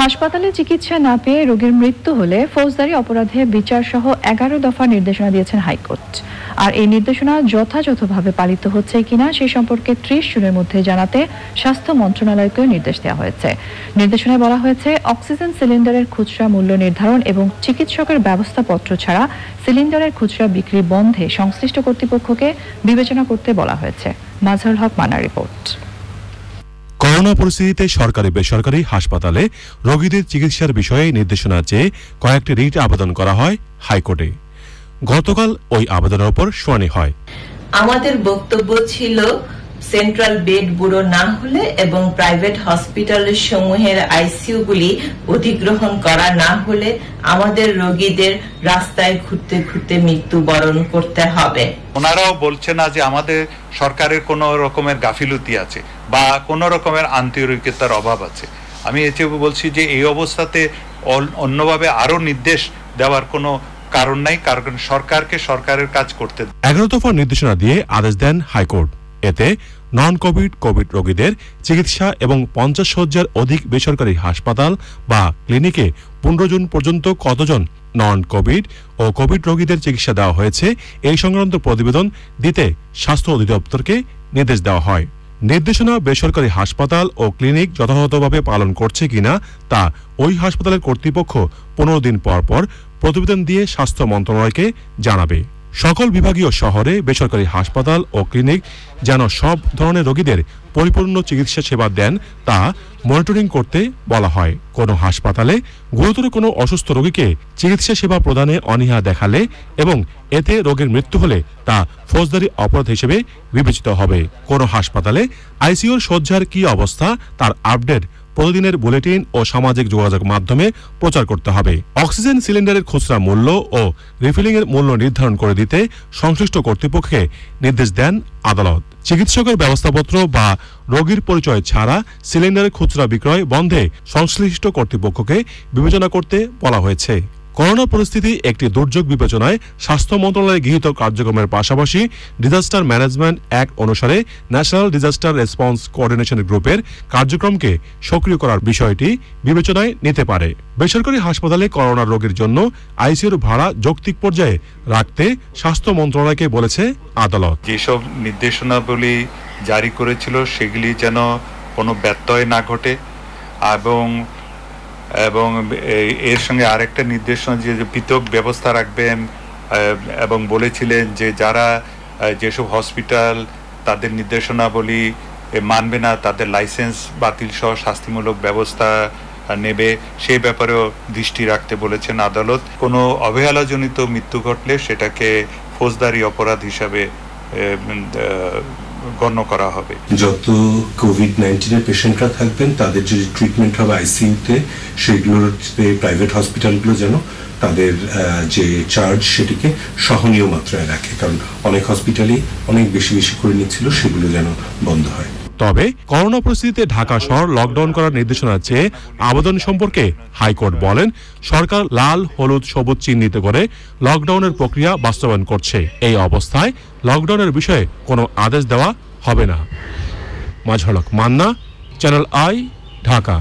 হাসপাতালে চিকিৎসা না পেয়ে রোগীর মৃত্যু হলে ফৌজদারি অপরাধে বিচার সহ এগারো দফা নির্দেশনা দিয়েছেন হাইকোর্ট। আর এই নির্দেশনা যথাযথভাবে পালিত হচ্ছে কিনা সে সম্পর্কে ত্রিশ জুনের মধ্যে জানাতে স্বাস্থ্য মন্ত্রণালয়কে নির্দেশ দেওয়া হয়েছে। নির্দেশনায় বলা হয়েছে, অক্সিজেন সিলিন্ডারের খুচরা মূল্য নির্ধারণ এবং চিকিৎসকের ব্যবস্থাপত্র ছাড়া সিলিন্ডারের খুচরা বিক্রি বন্ধে সংশ্লিষ্ট কর্তৃপক্ষকে বিবেচনা করতে বলা হয়েছে। মাজহারুল হক মানা রিপোর্ট। করোনা পরিস্থিতিতে সরকারি, বেসরকারি হাসপাতালে রোগীদের চিকিৎসার বিষয়ে নির্দেশনা চেয়ে কয়েকটি রিট আবেদন করা হয় হাইকোর্টে। গতকাল ওই আবেদনের উপর শুনানি হয়। আমাদের বক্তব্য ছিল সেন্ট্রাল বেড ব্যুরো না হলে এবং প্রাইভেট হসপিটাল সমূহের আইসিইউ গুলি অধিগ্রহণ করা না হলে আমাদের রোগীদের রাস্তায় ঘুরতে ঘুরতে মৃত্যুবরণ করতে হবে। ওনারাও বলছে না যে আমাদের সরকারের কোনো রকমের গাফিলতি আছে বা কোনো রকমের আন্তরিকতার অভাব আছে। আমি এতে বলছি যে এই অবস্থাতে অন্যভাবে আরও নির্দেশ দেওয়ার কোনো কারণ নাই কারণ সরকারকে সরকারের কাজ করতে এগারো দফা নির্দেশনা দিয়ে আদেশ দেন হাইকোর্ট। এতে নন কোভিড কোভিড রোগীদের চিকিৎসা এবং পঞ্চাশ শয্যার অধিক বেসরকারি হাসপাতাল বা ক্লিনিকে পনেরো জুন পর্যন্ত কতজন নন কোভিড ও কোভিড রোগীদের চিকিৎসা দেওয়া হয়েছে, এই সংক্রান্ত প্রতিবেদন দিতে স্বাস্থ্য অধিদপ্তরকে নির্দেশ দেওয়া হয়। নির্দেশনা বেসরকারি হাসপাতাল ও ক্লিনিক যথাযথভাবে পালন করছে কিনা তা ওই হাসপাতালের কর্তৃপক্ষ পনেরো দিন পর পর প্রতিবেদন দিয়ে স্বাস্থ্য মন্ত্রণালয়কে জানাবে। সকল বিভাগীয় শহরে বেসরকারি হাসপাতাল ও ক্লিনিক যেন সব ধরনের রোগীদের পরিপূর্ণ চিকিৎসা সেবা দেন, তা মনিটরিং করতে বলা হয়। কোনো হাসপাতালে গুরুতর কোনো অসুস্থ রোগীকে চিকিৎসা সেবা প্রদানে অনীহা দেখালে এবং এতে রোগের মৃত্যু হলে তা ফৌজদারি অপরাধ হিসেবে বিবেচিত হবে। কোনো হাসপাতালে আইসিইউর শয্যার কি অবস্থা, তার আপডেট প্রতিদিনের বুলেটিন ও সামাজিক যোগাযোগ মাধ্যমে প্রচার করতে হবে। অক্সিজেন সিলিন্ডারের খুচরা মূল্য ও রিফিলিং এর মূল্য নির্ধারণ করে দিতে সংশ্লিষ্ট কর্তৃপক্ষকে নির্দেশ দেন আদালত। চিকিৎসকের ব্যবস্থাপত্র বা রোগীর পরিচয় ছাড়া সিলিন্ডারের খুচরা বিক্রয় বন্ধে সংশ্লিষ্ট কর্তৃপক্ষকে বিবেচনা করতে বলা হয়েছে। করোনা পরিস্থিতি একটি দুর্যোগ বিবেচনায় স্বাস্থ্য মন্ত্রণালয়ে গৃহীত কার্যক্রমের পাশাপাশি ডিজাস্টার ম্যানেজমেন্ট অ্যাক্ট অনুসারে ন্যাশনাল ডিজাস্টার রেসপন্স কোঅর্ডিনেশন গ্রুপের কার্যক্রমকে সক্রিয় করার বিষয়টি বিবেচনায় নিতে পারে। বেসরকারি হাসপাতালে করোনা রোগীর জন্য আইসিইউর ভাড়া যৌক্তিক পর্যায়ে রাখতে স্বাস্থ্য মন্ত্রণালয়কে বলেছে আদালত। যেসব নির্দেশনাবলী জারি করেছিল, সেগুলি যেন কোনো ব্যত্যয় না ঘটে এবং এবং এর সঙ্গে আরেকটা নির্দেশনা যে পৃথক ব্যবস্থা রাখবেন এবং বলেছিলেন যে যারা যেসব হসপিটাল তাদের নির্দেশনাবলী মানবে না, তাদের লাইসেন্স বাতিল সহ শাস্তিমূলক ব্যবস্থা নেবে সেই ব্যাপারেও দৃষ্টি রাখতে বলেছেন আদালত। কোনো অবহেলাজনিত মৃত্যু ঘটলে সেটাকে ফৌজদারি অপরাধ হিসাবে গণ্য করা হবে। যত কোভিড নাইন্টিনের পেশেন্টরা থাকবেন, তাদের যে ট্রিটমেন্ট হবে আইসিইউতে সেগুলোতে প্রাইভেট হসপিটালগুলো যেন তাদের যে চার্জ সেটিকে সহনীয় মাত্রায় রাখে। কারণ অনেক হসপিটালই অনেক বেশি বেশি করে নিচ্ছিল, সেগুলো যেন বন্ধ হয়। তবে করোনা পরিস্থিতিতে ঢাকা শহর লকডাউন করার নির্দেশনা চেয়ে আবেদন সম্পর্কে হাইকোর্ট বলেন, সরকার লাল, হলুদ, সবুজ চিহ্নিত করে লকডাউনের প্রক্রিয়া বাস্তবায়ন করছে। এই অবস্থায় লকডাউনের বিষয়ে কোনো আদেশ দেওয়া হবে না। মাঝলক মান্না চ্যানেল আই ঢাকা।